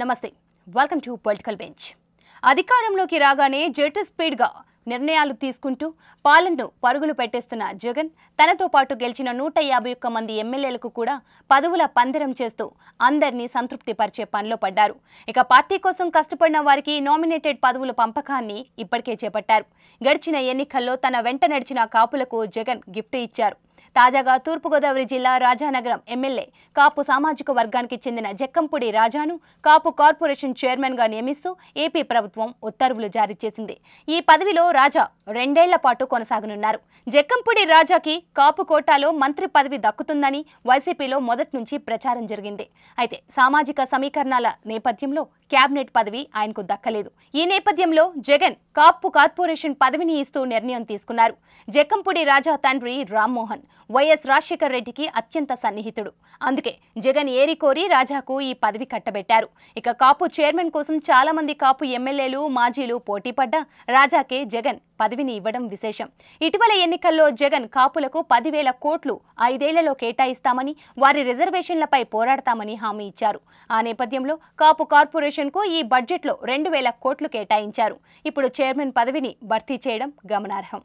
నమస్తే. Welcome to political bench అధికారంలోకి రాగానే జెట్ స్పీడ్గా నిర్ణయాలు తీసుకుంటూ పాలనను పరుగులు పెట్టేస్తున్న జగన్ తనతో పాటు గెలిచిన నూట యాభై ఒక్క మంది ఎమ్మెల్యేలకు కూడా పదవుల పందరం చేస్తూ అందరినీ సంతృప్తిపరిచే పనిలో పడ్డారు. ఇక పార్టీ కోసం కష్టపడిన వారికి నామినేటెడ్ పదవుల పంపకాన్ని ఇప్పటికే చేపట్టారు. గడిచిన ఎన్నికల్లో తన వెంట నడిచిన కాపులకు జగన్ గిఫ్ట్ ఇచ్చారు. తాజాగా తూర్పుగోదావరి జిల్లా రాజానగరం ఎమ్మెల్యే కాపు సామాజిక వర్గానికి చెందిన జక్కంపూడి రాజాను కాపు కార్పొరేషన్ చైర్మన్గా నియమిస్తూ ఏపీ ప్రభుత్వం ఉత్తర్వులు జారీ చేసింది. ఈ పదవిలో రాజా రెండేళ్ళ పాటు కొనసాగనున్నారు. జక్కంపూడి రాజాకి కాపు కోటాలో మంత్రి పదవి దక్కుతుందని వైసీపీలో మొదటి నుంచి ప్రచారం జరిగింది. అయితే సామాజిక సమీకరణాల నేపథ్యంలో కేబినెట్ పదవి ఆయనకు దక్కలేదు. ఈ నేపథ్యంలో జగన్ కాపు కార్పొరేషన్ పదవిని ఇస్తూ నిర్ణయం తీసుకున్నారు. జక్కంపూడి రాజా తండ్రి రామ్మోహన్ వైఎస్ రాజశేఖర్ రెడ్డికి అత్యంత సన్నిహితుడు. అందుకే జగన్ ఏరి కోరి రాజాకు ఈ పదవి కట్టబెట్టారు. ఇక కాపు చైర్మన్ కోసం చాలా మంది కాపు ఎమ్మెల్యేలు మాజీలు పోటీ పడ్డా రాజాకే జగన్ పదవిని ఇవ్వడం విశేషం. ఇటీవల ఎన్నికల్లో జగన్ కాపులకు పదివేల కోట్లు ఐదేళ్ళలో కేటాయిస్తామని వారి రిజర్వేషన్లపై పోరాడతామని హామీ ఇచ్చారు. ఆ నేపథ్యంలో కాపు కార్పొరేషన్కు ఈ బడ్జెట్లో రెండు వేల కోట్లు కేటాయించారు. ఇప్పుడు చైర్మన్ పదవిని భర్తీ చేయడం గమనార్హం.